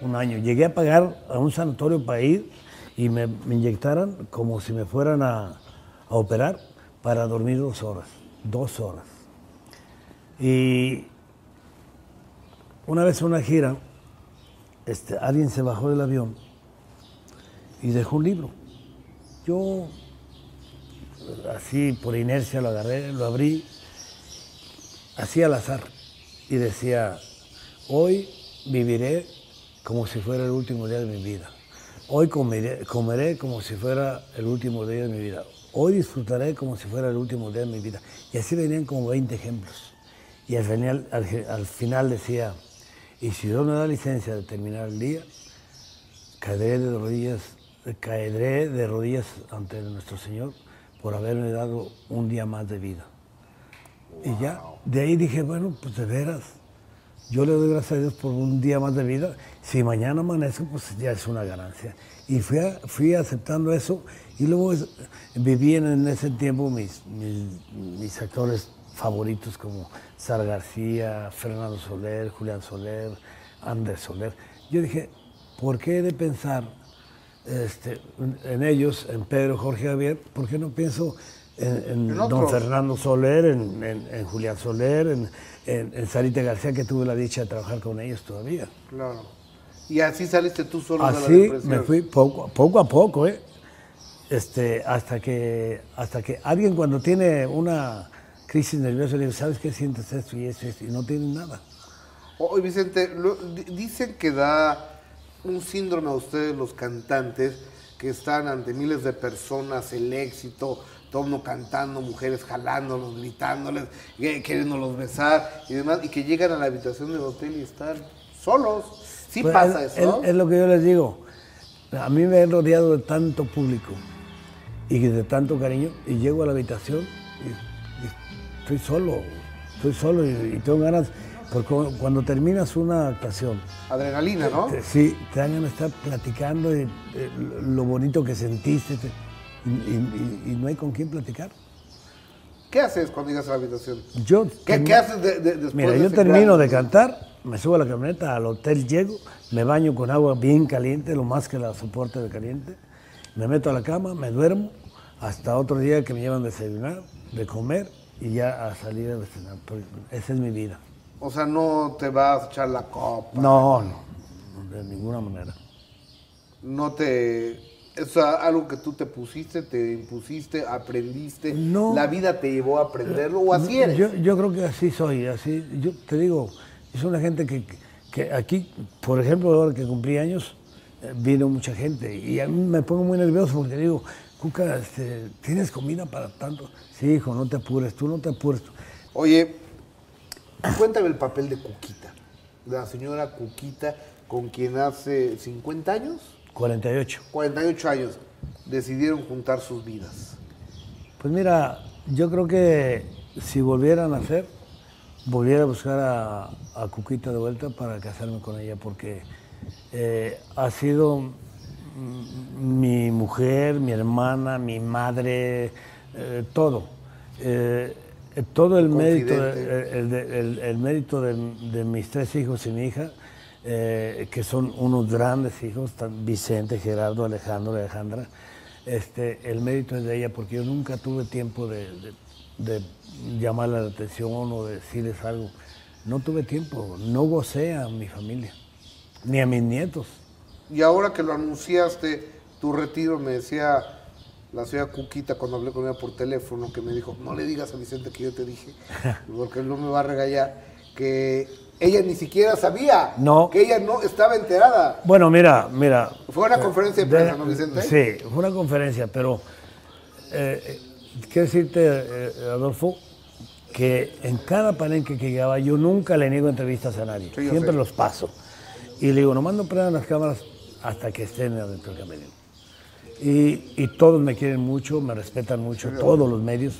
un año. Llegué a pagar a un sanatorio para ir y me, me inyectaran como si me fueran a, a operar para dormir dos horas, dos horas. Y una vez en una gira, este, alguien se bajó del avión y dejó un libro. Yo, así por inercia, lo agarré, lo abrí, así al azar, y decía, hoy viviré como si fuera el último día de mi vida. Hoy comeré, comeré como si fuera el último día de mi vida. Hoy disfrutaré como si fuera el último día de mi vida. Y así venían como 20 ejemplos. Y al final, al, al final decía, y si Dios me da licencia de terminar el día, caeré de rodillas, caeré de rodillas ante nuestro Señor por haberme dado un día más de vida. Y ya, de ahí dije, bueno, pues de veras, yo le doy gracias a Dios por un día más de vida. Si mañana amanezco, pues ya es una ganancia. Y fui, fui aceptando eso y luego es- viví en, ese tiempo mis, mis, actores favoritos como Sara García, Fernando Soler, Julián Soler, Ander Soler. Yo dije, ¿por qué he de pensar este, en ellos, en Pedro, Jorge Javier? ¿Por qué no pienso en, don. Fernando Soler, en, en- en Julián Soler, en, Sarita García, que tuve la dicha de trabajar con ellos todavía? Claro. Y así saliste tú solo de la Así depresión. me fui poco, poco a poco, ¿eh? Este, hasta, que, hasta que alguien cuando tiene una crisis nerviosa le dice, ¿sabes qué sientes esto y esto y esto? Y no tiene nada. Oye, Vicente, lo- dicen que da un síndrome a ustedes los cantantes que están ante miles de personas, el éxito, todo mundo cantando, mujeres jalándolos, gritándoles, queriéndolos besar y demás, y que llegan a la habitación del hotel y están solos. Sí Pues, pasa es, eso, ¿no? es- es lo que yo les digo. A mí me he rodeado de tanto público y de tanto cariño y llego a la habitación y, y estoy solo, estoy solo y, y tengo ganas, porque cu- cuando terminas una actuación, Adrenalina, ¿no? te- sí, te dan de estar platicando de, de lo bonito que sentiste te- y, y- y- y no hay con quién platicar. ¿Qué haces cuando llegas a la habitación? Yo ¿Qué, qué haces de- de- después Mira, yo termino gran- de cantar, me subo a la camioneta, al hotel llego, me baño con agua bien caliente, lo más que la soporte de caliente, me meto a la cama, me duermo, hasta otro día que me llevan a desayunar, de comer y ya a salir a. Pero Esa es mi vida. O sea, no te vas a echar la copa. No, no, de ninguna manera. no te es algo que tú te pusiste, te impusiste, aprendiste, No. la vida te llevó a aprenderlo o así eres. Yo, yo creo que así soy, así, yo te digo, es una gente que, que aquí, por ejemplo, ahora que cumplí años, eh, vino mucha gente y a mí me pongo muy nervioso porque digo, Cuca, este, ¿tienes comida para tanto? Sí, hijo, no te apures, tú no te apures. Oye, cuéntame el papel de Cuquita, la señora Cuquita con quien hace 50 años, 48. 48 años decidieron juntar sus vidas. Pues mira, yo creo que si volvieran a hacer, volviera a buscar a, a Cuquita de vuelta para casarme con ella, porque eh, ha sido mi mujer, mi hermana, mi madre, eh, todo. Eh, todo el mérito, de- Confidente. el, de- el- el mérito de, de mis tres hijos y mi hija, eh, que son unos grandes hijos, Vicente, Gerardo, Alejandro Alejandra, este, el mérito es de ella porque yo nunca tuve tiempo de, de, de llamarle la atención o de decirles algo. No tuve tiempo, no gocé a mi familia, ni a mis nietos. Y ahora que lo anunciaste, tu retiro, me decía la señora Cuquita cuando hablé con ella por teléfono, que me dijo, no le digas a Vicente que yo te dije, porque él no me va a regañar, que ella ni siquiera sabía, No. que ella no estaba enterada. Bueno, mira, mira. Fue una conferencia de prensa, ¿no, Vicente? Sí, fue una conferencia, pero eh, eh, quiero decirte, eh, Adolfo, que en cada palenque que llegaba yo nunca le niego entrevistas a nadie, Sí, siempre sé. los paso. Y le digo, no prendan las cámaras hasta que estén adentro del camerino. Y, y todos me quieren mucho, me respetan mucho, todos los medios.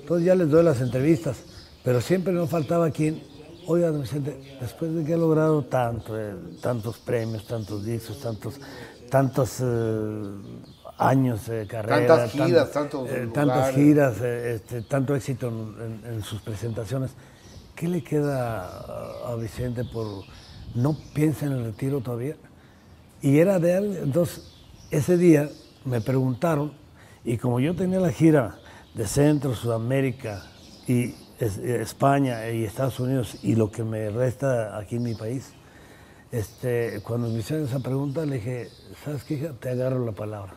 Entonces ya les doy las entrevistas, pero siempre no faltaba quien, oiga, Vicente, después de que ha logrado tanto, eh, tantos premios, tantos discos, tantos, tantos eh, años de carrera, Tantas giras, tantos tantas lugares. giras, eh, este, tanto éxito en, en- en sus presentaciones, ¿qué le queda a, a Vicente por no piensa en el retiro todavía? Y era de él, entonces ese día me preguntaron, y como yo tenía la gira de Centro, Sudamérica y eh, España y Estados Unidos y lo que me resta aquí en mi país, este, cuando me hicieron esa pregunta le dije, ¿sabes qué? hija? Te agarro la palabra.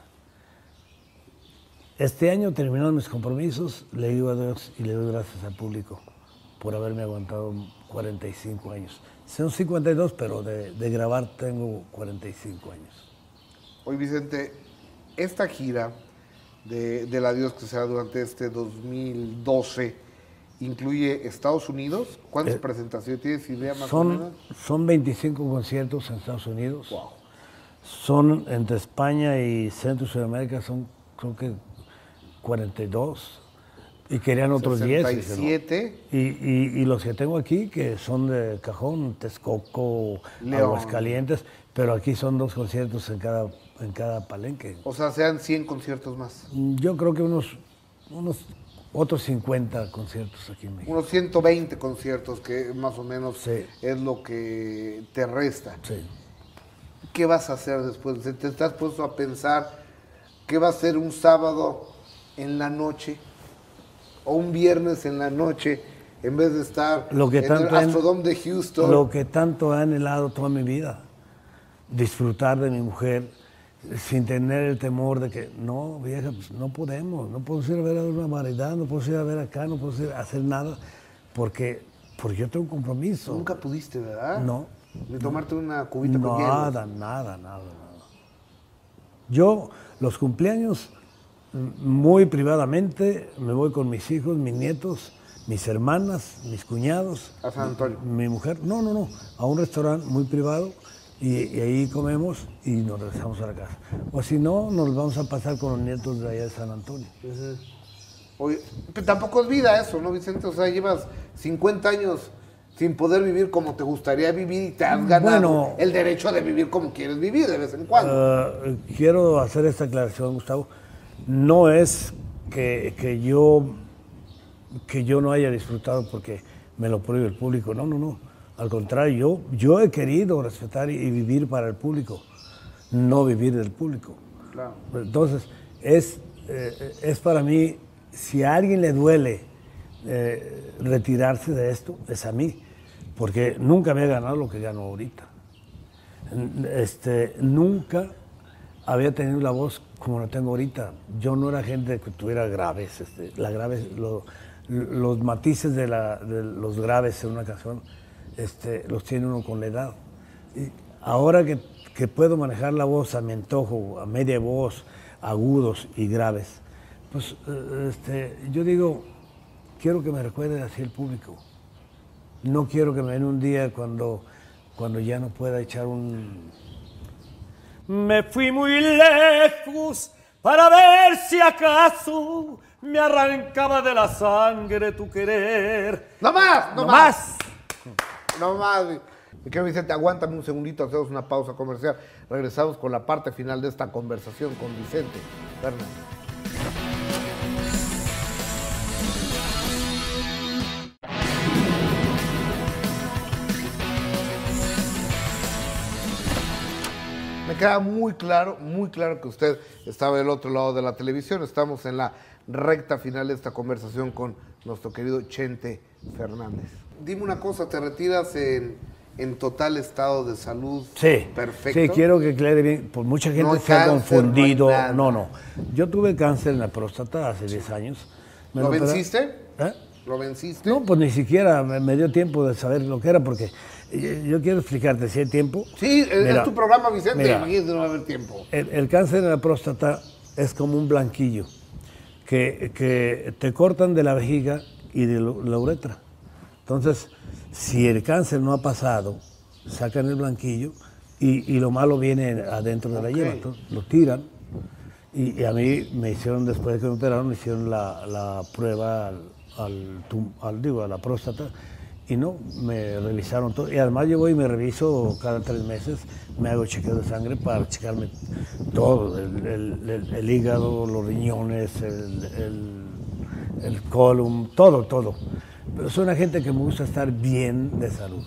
Este año terminaron mis compromisos, le digo a Dios y le doy gracias al público por haberme aguantado 45 años. Son 52, pero de grabar tengo 45 años. Hoy, Vicente, esta gira de, del adiós que se da durante este 2012 incluye Estados Unidos. ¿Cuántas Eh, presentaciones tienes idea más o Son, menos? son 25 conciertos en Estados Unidos. Son entre España y Centro y Sudamérica, son creo que 42. Y querían otros 10. dije, no. 67. Y, y- y los que tengo aquí, que son de Cajón, Texcoco, León. Aguascalientes, pero aquí son dos conciertos en cada, en cada palenque. O sea, sean 100 conciertos más. Yo creo que unos, unos otros 50 conciertos aquí en México. Unos 120 conciertos, que más o menos Sí. es lo que te resta. Sí. ¿Qué vas a hacer después? ¿Te estás puesto a pensar qué va a ser un sábado en la noche o un viernes en la noche en vez de estar Lo que en tanto el han- Astrodome de Houston? Lo que tanto he anhelado toda mi vida. Disfrutar de mi mujer sin tener el temor de que, no, vieja, pues no podemos, no podemos ir a ver a una variedad, no podemos ir a ver acá, no podemos ir a hacer nada, porque, porque yo tengo un compromiso. Nunca pudiste, ¿verdad? No. De tomarte una cubita con hielo. Nada, nada, nada, nada. Yo, los cumpleaños, m- muy privadamente, me voy con mis hijos, mis nietos, mis hermanas, mis cuñados. A San Antonio. Mi mujer, no, no, no, a un restaurante muy privado y, y ahí comemos y nos regresamos a la casa. O si no, nos vamos a pasar con los nietos de allá de San Antonio. Oye, pero tampoco es vida eso, ¿no, Vicente? O sea, llevas 50 años sin poder vivir como te gustaría vivir y te has ganado Bueno. el derecho de vivir como quieres vivir de vez en cuando. Eh, quiero hacer esta aclaración, Gustavo. No es que, que yo que yo no haya disfrutado porque me lo prohíbe el público. No, no, no. Al contrario, yo, yo he querido respetar y, vivir para el público, no vivir del público. Claro. Entonces, es, eh, es para mí, si a alguien le duele eh, retirarse de esto, es a mí, porque nunca había ganado lo que gano ahorita. Este, nunca había tenido la voz como la tengo ahorita. Yo no era gente que tuviera graves, este, la graves, lo- los matices de, la- de los graves en una canción, este, los tiene uno con la edad. Y ahora que, que puedo manejar la voz a mi antojo, a media voz, agudos y graves, pues eh, este, yo digo, quiero que me recuerde así el público. No quiero que me den un día cuando, cuando ya no pueda echar un... Me fui muy lejos para ver si acaso me arrancaba de la sangre tu querer. ¡No más! ¡No, ¡No más! más! No más. Mi querido Vicente, aguántame un segundito, hacemos una pausa comercial. Regresamos con la parte final de esta conversación con Vicente Fernández. Me queda muy claro, muy claro que usted estaba del otro lado de la televisión. Estamos en la recta final de esta conversación con nuestro querido Chente Fernández. Dime una cosa, ¿te retiras en, en total estado de salud? Sí, Perfecto. sí, quiero que aclare bien, pues mucha gente No se ha confundido. no. No, no, Yo tuve cáncer en la próstata hace 10 años. Me ¿Lo venciste? ¿Eh? ¿Lo venciste? No, pues ni siquiera me, dio tiempo de saber lo que era, porque eh, yo quiero explicarte si hay tiempo. Sí, es, Mira, es tu programa, Vicente. mira. Imagínate, no va a haber tiempo. El, el cáncer de la próstata es como un blanquillo que, que te cortan de la vejiga y de la uretra. Entonces, si el cáncer no ha pasado, sacan el blanquillo y, y lo malo viene adentro de la yema. Entonces, lo tiran. Y, y a mí me hicieron, después de que me operaron, me hicieron la, la prueba al, al tum- al- digo, a la próstata y no, me revisaron todo. Y además yo voy y me reviso cada tres meses, me hago chequeo de sangre para checarme todo, el, el- el- el hígado, los riñones, el, el, el colon, todo, todo. Pero soy una gente que me gusta estar bien de salud.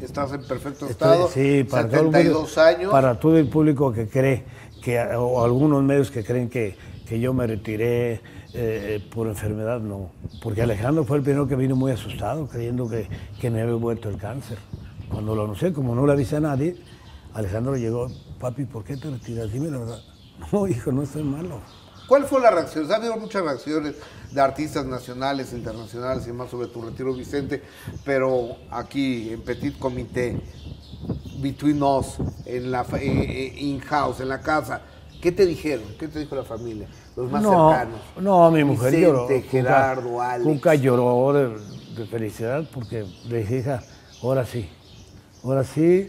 Estás en perfecto Estoy- estado. sí, para todo, el mundo- 72 años. para todo el público que cree, que, o algunos medios que creen que, que yo me retiré eh, por enfermedad, no. Porque Alejandro fue el primero que vino muy asustado, creyendo que, que me había vuelto el cáncer. Cuando lo anuncié, como no le avisé a nadie, Alejandro llegó, papi, ¿por qué te retiras? Dime la verdad. No, hijo, no estoy malo. ¿Cuál fue la reacción? Ha habido muchas reacciones de artistas nacionales, internacionales y más sobre tu retiro, Vicente, pero aquí en Petit Comité, Between Us, en la eh, eh, in-house, en la casa, ¿qué te dijeron? ¿Qué te dijo la familia? Los más no, cercanos. No, mi mujer Vicente, lloró. Gerardo, Alex. Cuca lloró de, de felicidad porque le dije, hija, ahora sí, ahora sí,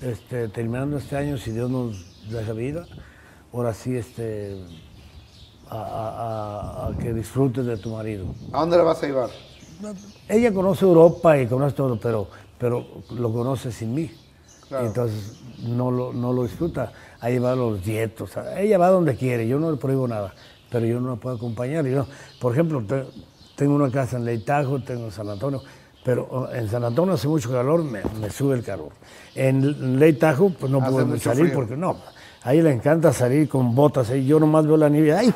este, terminando este año, si Dios nos deja vida, ahora sí, este, a, a- a- que disfrutes de tu marido. ¿A dónde la vas a llevar? Ella conoce Europa y conoce todo, pero, pero lo conoce sin mí. Claro. Entonces no lo, no lo disfruta. Ha llevado los dietos. Ella va donde quiere, yo no le prohíbo nada, pero yo no la puedo acompañar. Yo, por ejemplo, te- tengo una casa en Leitajo, tengo en San Antonio, pero oh, en San Antonio hace mucho calor, me, me sube el calor. En Leitajo, pues no Hace puedo salir frío. porque no. A ella le encanta salir con botas, y yo nomás veo la nieve, ¡ay!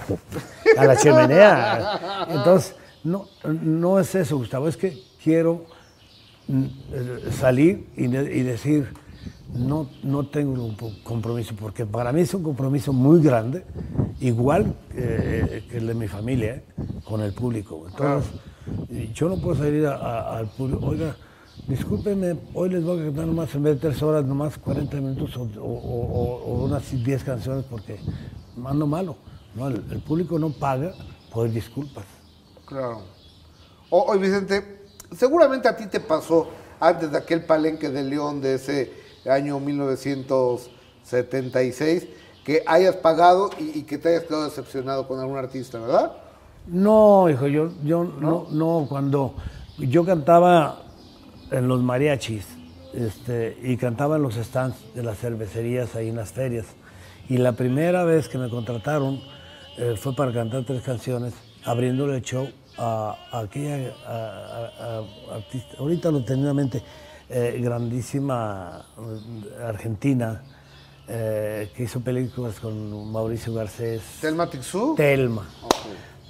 a la chimenea. Entonces, no, no es eso, Gustavo, es que quiero mm, eh, salir y, de- y decir, no, no tengo un compromiso, porque para mí es un compromiso muy grande, igual eh, que el de mi familia, ¿eh? con el público. Entonces, yo no puedo salir a- a- al público, oiga, discúlpenme, hoy les voy a cantar nomás en vez de tres horas, nomás 40 minutos o, o- o- o unas 10 canciones, porque ando malo. No, el, el público no paga por disculpas. Claro. Oye, Vicente, seguramente a ti te pasó antes de aquel palenque de León de ese año 1976 que hayas pagado y, y que te hayas quedado decepcionado con algún artista, ¿verdad? No, hijo, yo, yo no, no, cuando yo cantaba en los mariachis este, y cantaba en los stands de las cervecerías ahí en las ferias. Y la primera vez que me contrataron eh, fue para cantar tres canciones, abriéndole el show a, a aquella a- a- a- artista, ahorita lo tenía en mente, eh, grandísima eh, argentina, eh, que hizo películas con Mauricio Garcés. Telma Tixú. Telma.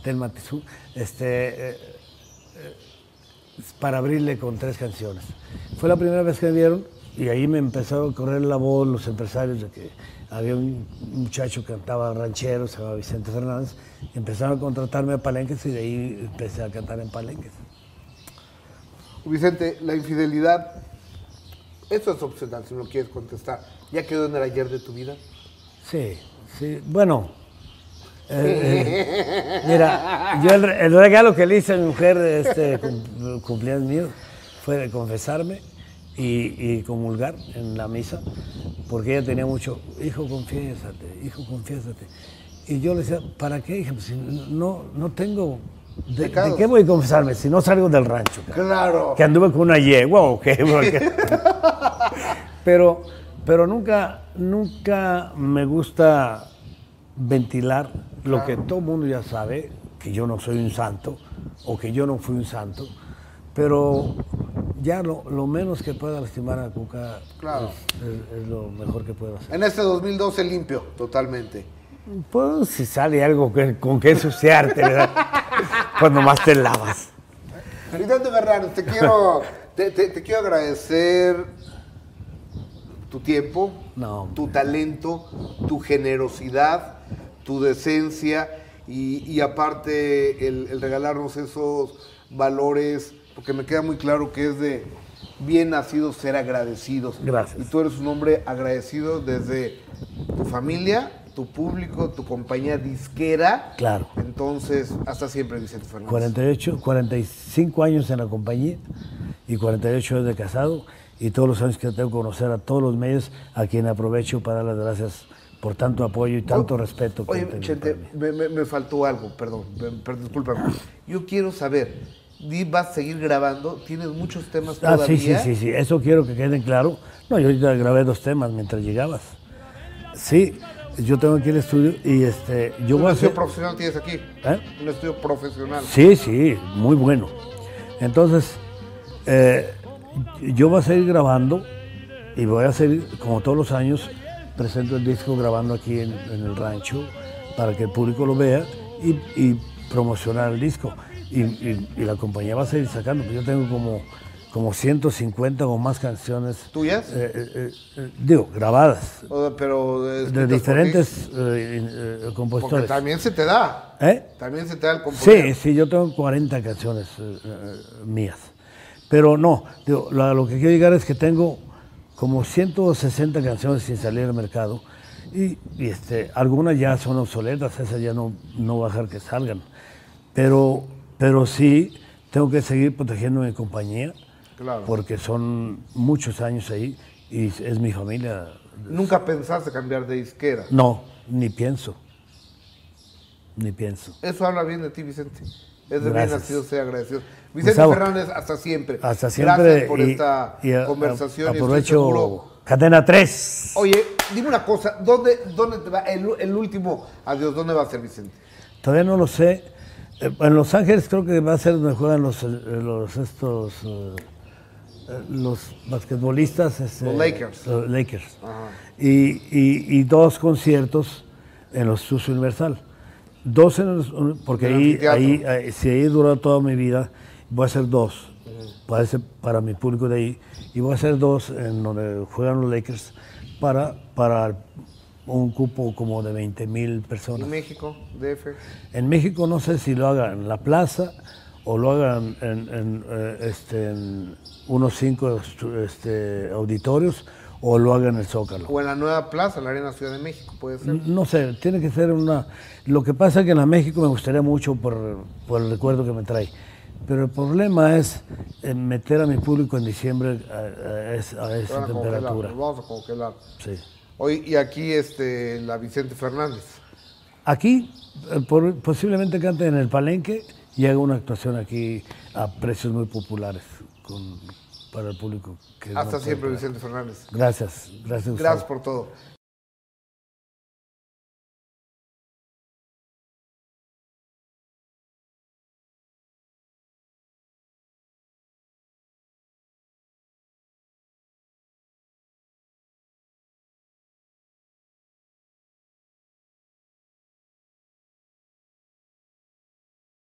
Telma Tizú, este, para abrirle con tres canciones. Fue la primera vez que me vieron y ahí me empezó a correr la voz los empresarios de que había un muchacho que cantaba ranchero, se llamaba Vicente Fernández, y empezaron a contratarme a palenques y de ahí empecé a cantar en palenques. Vicente, la infidelidad, eso es opcional si no quieres contestar. ¿Ya quedó en el ayer de tu vida? Sí, sí, bueno. Eh, eh, mira, yo el, el regalo que le hice a mi mujer de este cum- cumpleaños mío fue de confesarme y, y comulgar en la misa, porque ella tenía mucho, hijo, confiésate, hijo, confiésate. Y yo le decía, ¿para qué, hija? Pues si no, no tengo... ¿De, qué voy a confesarme si no salgo del rancho? Claro. que anduve con una yegua o qué. Pero, pero nunca, nunca me gusta ventilar lo que todo el mundo ya sabe, que yo no soy un santo o que yo no fui un santo, pero ya lo, lo menos que pueda lastimar a Cuca Claro. es, es- es lo mejor que puedo hacer. En este 2012 limpio, totalmente. Pues si sale algo que- con que ensuciarte, ¿verdad? Pues nomás te lavas. Vicente Fernández, te quiero, te, te- te quiero agradecer tu tiempo, No, tu talento, tu generosidad, tu decencia y, y aparte el, el regalarnos esos valores, porque me queda muy claro que es de bien nacidos ser agradecidos. Gracias. Y tú eres un hombre agradecido desde tu familia, tu público, tu compañía disquera. Claro. Entonces, hasta siempre, Vicente Fernández. 48, 45 años en la compañía y 48 años de casado y todos los años que tengo que conocer a todos los medios a quien aprovecho para dar las gracias por tanto apoyo y tanto Oh, respeto que Oye, Chente, me, me- me faltó algo, perdón, me- discúlpame. Yo quiero saber, ¿vas a seguir grabando? ¿Tienes muchos temas Ah, todavía? sí, sí, sí, sí, eso quiero que queden claro. No, yo ahorita grabé dos temas mientras llegabas. Sí, yo tengo aquí el estudio y este, yo ¿Un voy a estudio hacer... profesional tienes aquí? ¿Eh? Un estudio profesional. Sí, sí, muy bueno. Entonces, eh, yo voy a seguir grabando y voy a seguir, como todos los años, presento el disco grabando aquí en, en el rancho para que el público lo vea y, y promocionar el disco. Y, y- y la compañía va a seguir sacando, pues yo tengo como, como 150 o más canciones. ¿Tuyas? eh, eh, eh, digo, grabadas, pero de, diferentes eh, ti. Porque compositores. también se te da. ¿Eh? También se te da el componer. Sí, sí, yo tengo 40 canciones mías. Pero no, digo, lo que quiero llegar es que tengo como 160 canciones sin salir al mercado y, y, este, algunas ya son obsoletas, esas ya no, no voy a dejar que salgan. Pero, pero sí tengo que seguir protegiendo mi compañía Claro. porque son muchos años ahí y es mi familia. Nunca pensaste cambiar de disquera. No, ni pienso. ni pienso. Eso habla bien de ti, Vicente. Es de bien nacido, ser agradecido. Vicente Gustavo, Fernández, hasta siempre. Hasta siempre. Gracias por y- esta y a- conversación. aprovecho Cadena 3. Oye, dime una cosa, ¿dónde, dónde te va el, el último adiós? ¿Dónde va a ser Vicente? Todavía no lo sé. Eh, En Los Ángeles creo que va a ser donde juegan los, eh, los estos eh, los basquetbolistas. este, Los Lakers. los Lakers. Y, y- y dos conciertos en los Sus Universal. Dos en los, porque En el ahí, ahí, ahí- si ahí duró toda mi vida, voy a hacer dos. Para, ese- para mi público de ahí. Y voy a hacer dos en donde juegan los Lakers para, para un cupo como de 20 mil ¿Y personas. México, DF? En México no sé si lo hagan en la plaza o lo hagan en, en, eh, este, en unos cinco este, auditorios o lo hagan en el Zócalo. O en la nueva plaza, la Arena Ciudad de México, puede ser. No sé, tiene que ser una... Lo que pasa es que en la México me gustaría mucho por, por el recuerdo que me trae. Pero el problema es eh, meter a mi público en diciembre a, a esa a congelar, temperatura. vamos a congelar. Sí. Hoy, y aquí este, la Vicente Fernández. Aquí eh, por- posiblemente cante en el Palenque y haga una actuación aquí a precios muy populares con- para el público. que Hasta siempre. Vicente Fernández. Gracias, gracias. Gracias por todo.